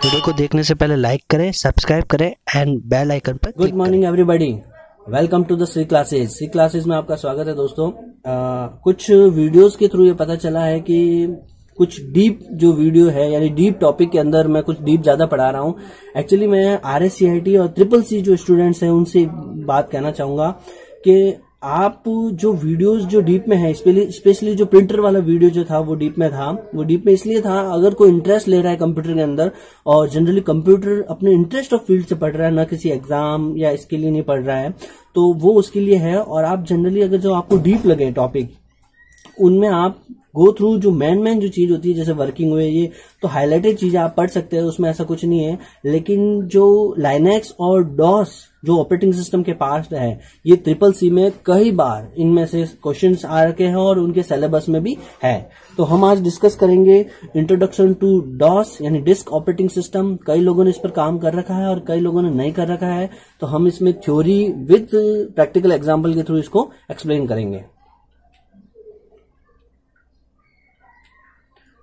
Video को देखने से पहले लाइक करें सब्सक्राइब करें एंड बेल आइकन पर good morning everybody welcome to the C classes C classes में आपका स्वागत है दोस्तों। आ, कुछ वीडियोस के थ्रू ये पता चला है कि कुछ डीप जो वीडियो है यानी डीप टॉपिक के अंदर मैं कुछ डीप ज़्यादा पढ़ा रहा हूँ। एक्चुअली मैं आर और ट्रिपल सी जो स्टूडेंट्स हैं उनसे बात कहना चाहूँगा कि आप जो वीडियोस जो डीप में है स्पेशली जो प्रिंटर वाला वीडियो जो था, वो डीप में था। वो डीप में इसलिए था, अगर कोई इंटरेस्ट ले रहा है कंप्यूटर के अंदर, और जनरली कंप्यूटर अपने इंटरेस्ट ऑफ़ फ़ील्ड से पढ़ रहा है, ना किसी एग्ज़ाम या इसके लिए नहीं पढ़ रहा है तो वो उसके लिए है, और आप जनरली अगर जो आपको डीप लगे टॉपिक उनमें आप गो थ्रू जो मैन मैन जो चीज़ होती है, जैसे वर्किंग हुए ये तो हाईलाइटेड चीज़ें आप पढ़ सकते हैं, उसमें ऐसा कुछ नहीं है। लेकिन जो लाइनेक्स और डॉस जो ऑपरेटिंग सिस्टम के पास है, ये ट्रिपल सी में कई बार इनमें से क्वेश्चन आ रखे हैं और उनके सिलेबस में भी है। तो हम आज डिस्कस करेंगे इंट्रोडक्शन टू डॉस यानी डिस्क ऑपरेटिंग सिस्टम कई लोगों ने इस पर काम कर रखा है और कई लोगों ने नहीं कर रखा है। तो हम इसमें थ्योरी विथ प्रैक्टिकल एग्ज़ाम्पल के थ्रू इसको एक्सप्लेन करेंगे।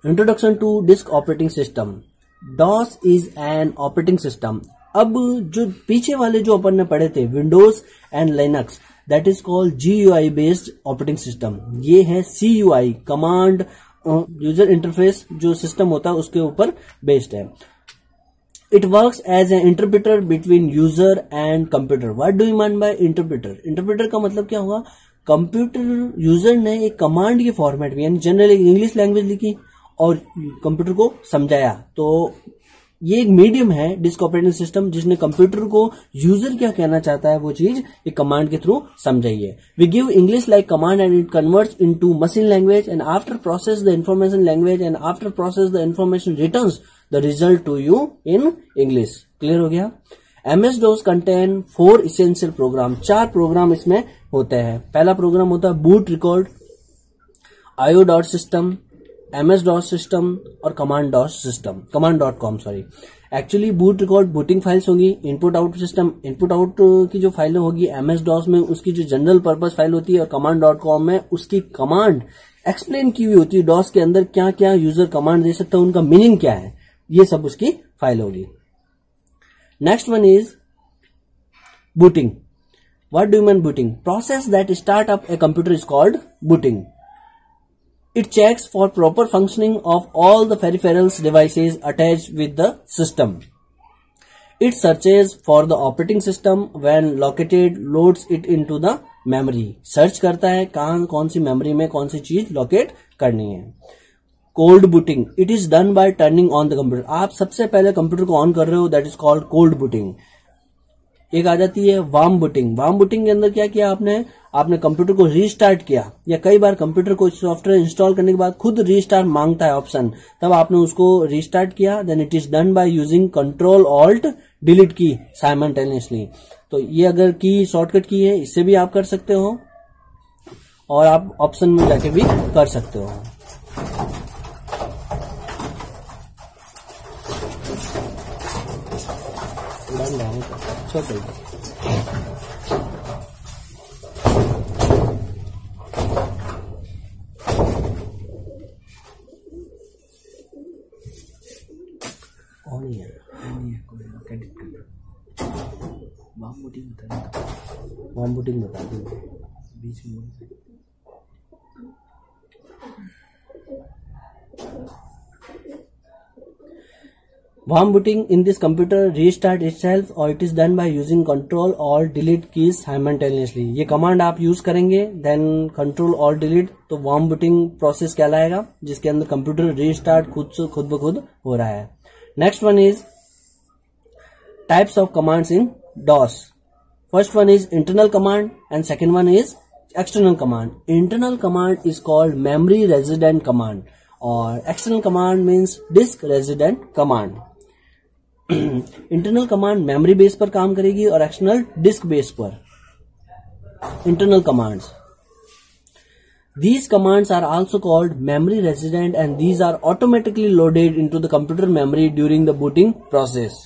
Introduction to disk operating system DOS is an operating system अब जो पीछे वाले जो अपन ने पढ़े थे Windows and Linux that is called G U I based operating system ये है C U I command user interface जो सिस्टम होता है, उसके ऊपर बेस्ड है। It work as a interpreter between user and computer what do you mean by interpreter interpreter का मतलब क्या होगा कंप्यूटर यूज़र ने एक कमांड के फॉर्मेट में, यानी जनरली इंग्लिश लैंग्वेज लिखी। और कंप्यूटर को समझाया। तो ये एक मीडियम है डिस्क ऑपरेटिंग सिस्टम जिसने कंप्यूटर को यूज़र क्या कहना चाहता है वो चीज़ एक कमांड के थ्रू समझाइए। We give English like command and it converts into machine language and after process the information language and after process the information return the result to you in English clear हो गया? MS DOS contain four essential program चार program इसमें होते हैं। पहला program होता है boot record IO dot system MS DOS system और command DOS system command dot com sorry actually boot record booting files होंगी input out system input out की जो फाइलें होगी एमएस डॉस में, उसकी जो जनरल पर्पज फ़ाइल होती है और कमांड डॉट कॉम में, उसकी कमांड एक्सप्लेन की हुई होती है। डॉस के अंदर क्या क्या यूज़र कमांड दे सकता है, उनका मीनिंग क्या है? ये सब उसकी फ़ाइल होगी। Next one is booting what do mean booting process that start up a computer is called booting It checks for proper functioning of all the peripherals devices attached with the system. It searches for the operating system when located loads it into the memory. Search करता है कहाँ कौन सी memory में कौन सी चीज़ locate करनी है cold booting it is done by turning on the computer आप सबसे पहले कंप्यूटर को ऑन कर रहे हो that is called cold booting एक आ जाती है वार्म बुटिंग वार्म बुटिंग के अंदर क्या किया आपने? आपने कंप्यूटर को रीस्टार्ट किया। या कई बार कंप्यूटर को सॉफ्टवेयर इंस्टॉल करने के बाद खुद रीस्टार्ट माँगता है ऑप्शन तब आपने उसको रीस्टार्ट किया then it is done by using control alt delete key simultaneously तो ये अगर की शॉर्टकट की है, इससे भी आप कर सकते हो और आप ऑप्शन में जाके भी कर सकते हो। 三两个，这个。Onion, ya kau yang kredit kan? Bambu ding. Bambu ding warm booting in this computer restart itself or it is done by using control alt delete keys simultaneously ये कमांड आप यूज़ करेंगे then control all delete तो warm booting process कहलाएगा जिसके अंदर computer restart खुद से खुद ब खुद हो रहा है next one is types of commands in DOS First one is internal command and second one is external command. Internal command is called memory resident command or external command means disk resident command. Internal command memory base पर काम करेगी और external disk base पर। Internal commands These commands are also called memory resident and these are automatically loaded into the computer memory during the booting process.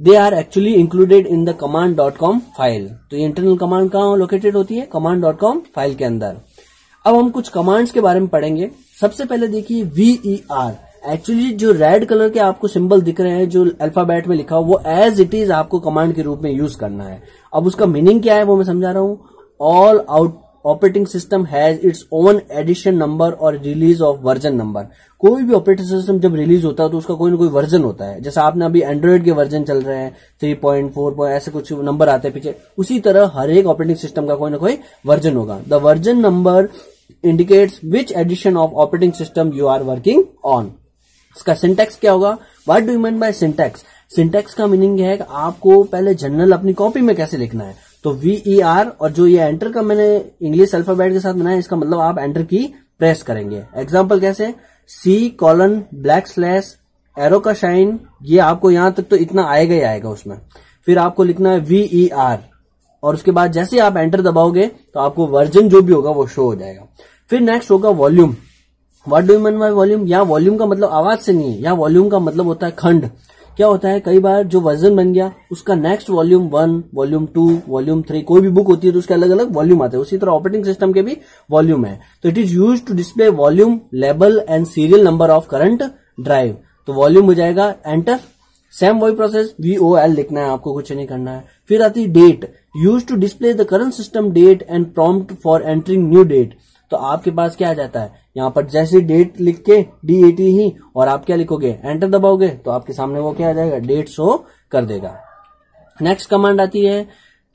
They are actually included in the command dot com file तो ये internal command कहाँ located होती है? Command dot com file के अंदर। अब हम कुछ कमांड्स के बारे में पढ़ेंगे। सबसे पहले देखिए वीई आर एक्चुअली जो रेड कलर के आपको सिंबल दिख रहे हैं, जो अल्फ़ाबेट में लिखा हो वो एज इट इज़ आपको कमांड के रूप में यूज़ करना है। अब उसका मीनिंग क्या है वो मैं समझा रहा हूँ। All out operating system has its own edition number और रिलीज़ ऑफ़ वर्जन नंबर कोई भी ऑपरेटिंग सिस्टम जब रिलीज़ होता है तो उसका कोई ना कोई वर्जन होता है। जैसे आपने अभी एंड्रॉइड के वर्जन चल रहे हैं थ्री पॉइंट फोर पॉइंट ऐसे कुछ नंबर आते हैं पीछे, उसी तरह हर एक ऑपरेटिंग सिस्टम का कोई ना कोई वर्जन होगा। The version number indicates which edition of operating system you are working on इसका सिंटेक्स क्या होगा? What do mean by syntax syntax का मीनिंग है कि आपको पहले जनरल अपनी कॉपी में कैसे लिखना है? तो वीई आर और जो ये एंटर का मैंने इंग्लिश अल्फ़ाबेट के साथ बनाया इसका मतलब आप एंटर की प्रेस करेंगे। एग्ज़ाम्पल कैसे? C colon black slash arrow का शाइन ये आपको यहाँ तक तो इतना आएगा ही आएगा उसमें। फिर आपको लिखना है वीई आर और उसके बाद जैसे आप एंटर दबाओगे तो आपको वर्जन जो भी होगा वो शो हो जाएगा। फिर नेक्स्ट होगा volume what do mean by volume या वॉल्यूम का मतलब आवाज़ से नहीं है। यहाँ वॉल्यूम का मतलब होता है खंड। क्या होता है? कई बार जो वर्जन बन गया, उसका next volume one volume two volume three कोई भी बुक होती है तो उसके अलग अलग वॉल्यूम आते हैं। उसी तरह ऑपरेटिंग सिस्टम के भी वॉल्यूम है। तो it is use to display volume label and serial number of current drive तो वॉल्यूम हो जाएगा एंटर सेम वही प्रोसेस वी ओ एल लिखना है, आपको कुछ नहीं करना है। फिर आती date use to display the current system date and prompt for entering new date तो आपके पास क्या आ जाता है? यहाँ पर जैसे डेट लिख के डी ए टी ही और आप क्या लिखोगे? एंटर दबाओगे तो आपके सामने वो क्या आ जाएगा? डेट शो कर देगा। नेक्स्ट कमांड आती है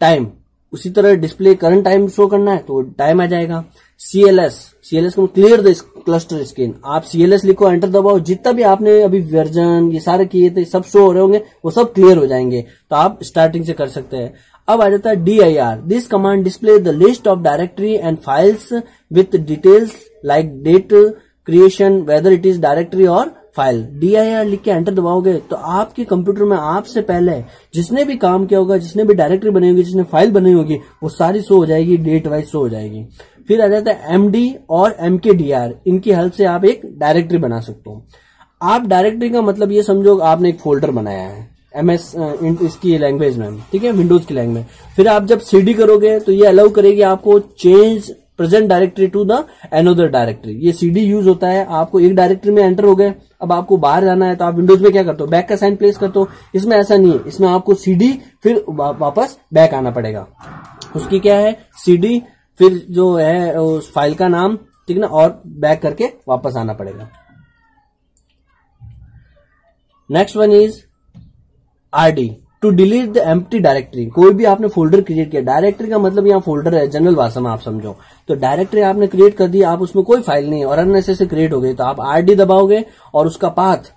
टाइम उसी तरह डिस्प्ले करंट टाइम शो करना है तो टाइम आ जाएगा। सीएलएस सीएलएस को क्लियर द क्लस्टर स्क्रीन आप सीएलएस लिखो एंटर दबाओ। जितना भी आपने अभी वर्जन ये सारे किए थे, सब शो हो रहे होंगे, वो सब क्लियर हो जाएँगे। तो आप स्टार्टिंग से कर सकते हैं। अब आ जाता है D I R this command display the list of directory and files with details like date creation whether it is directory और फ़ाइल डी आई आर लिख के एंटर दबाओगे तो आपके कंप्यूटर में आपसे पहले जिसने भी काम किया होगा, जिसने भी डायरेक्टरी बनी होगी, जिसने फ़ाइल बनी होगी, वो सारी शो हो जाएगी डेट वाइज शो हो जाएगी। फिर आ जाता है एमडी और एम के डी आर इनकी हेल्प से आप एक डायरेक्टरी बना सकते हो। आप डायरेक्टरी का मतलब ये समझो, आपने एक फोल्डर बनाया है। एम एस इसकी लैंग्वेज में ठीक है? विंडोज़ की लैंग्वेज फिर आप जब सीडी करोगे तो ये अलाउ करेगी आपको change present directory to the another directory ये सीडी यूज़ होता है, आपको एक डायरेक्टरी में एंटर हो गए, अब आपको बाहर जाना है तो आप विंडोज़ में क्या करते हो? बैक का साइन प्लेस करते हो। इसमें ऐसा नहीं है, इसमें आपको सीडी फिर वापस बैक आना पड़ेगा। उसकी क्या है? सीडी फिर जो है, उस फ़ाइल का नाम, ठीक ना? और बैक करके वापस आना पड़ेगा। Next one is RD to delete the empty directory कोई भी आपने फोल्डर क्रिएट किया डायरेक्टरी का मतलब यहाँ फोल्डर है जनरल भाषा में आप समझो। तो डायरेक्टरी आपने क्रिएट कर दी, आप उसमें कोई फ़ाइल नहीं, और अननेसेसरी क्रिएट हो गई तो आप आरडी दबाओगे, और उसका पाथ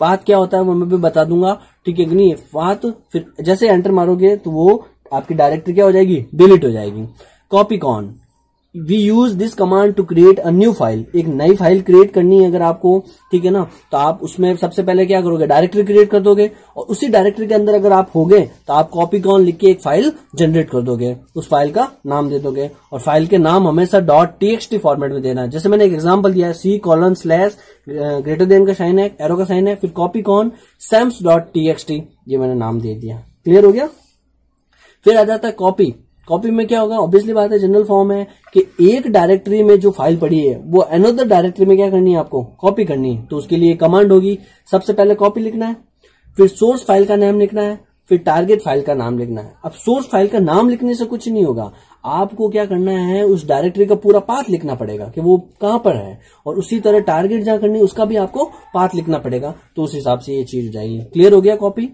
पाथ क्या होता है, वो मैं भी बता दूँगा। ठीक है नहीं पाथ फिर जैसे एंटर मारोगे तो वो आपकी डायरेक्टरी क्या हो जाएगी डिलीट हो जाएगी। Copy con? We use this command to create a new file एक नई फ़ाइल क्रिएट करनी है अगर आपको, ठीक है ना? तो आप उसमें सबसे पहले क्या करोगे? डायरेक्टरी क्रिएट कर दोगे और उसी डायरेक्टरी के अंदर अगर आप हो गए तो आप कॉपी कॉन लिख के एक फ़ाइल जनरेट कर दोगे। उस फ़ाइल का नाम दे दोगे। और फ़ाइल के नाम हमेशा डॉट टी फॉर्मेट में देना है। जैसे मैंने एक एग्ज़ाम्पल दिया C colon slash greater than का साइन है एरो का साइन है, फिर copy con Sam's dot T ये मैंने नाम दे दिया। क्लियर हो गया? फिर आ जाता है कॉपी कॉपी में क्या होगा? ऑब्वियसली बात है जनरल फॉर्म है कि एक डायरेक्टरी में जो फ़ाइल पड़ी है, वो अनदर डायरेक्टरी में क्या करनी है आपको? कॉपी करनी है। तो उसके लिए कमांड होगी। सबसे पहले कॉपी लिखना है, फिर सोर्स फ़ाइल का नाम लिखना है, फिर टारगेट फ़ाइल का नाम लिखना है। अब सोर्स फ़ाइल का नाम लिखने से कुछ नहीं होगा। आपको क्या करना है, उस डायरेक्टरी का पूरा पाथ लिखना पड़ेगा कि वो कहाँ पर है। और उसी तरह टारगेट जहाँ करनी उसका भी आपको पाथ लिखना पड़ेगा। तो उस हिसाब से ये चीज़ जाएगी। क्लियर हो गया कॉपी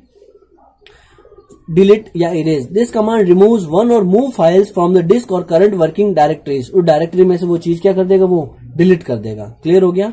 डिलीट या erase this command remove one और move files from the disk और करंट वर्किंग डायरेक्टरीज उस डायरेक्टरी में से वो चीज़ क्या कर देगा? वो डिलीट कर देगा. क्लियर हो गया?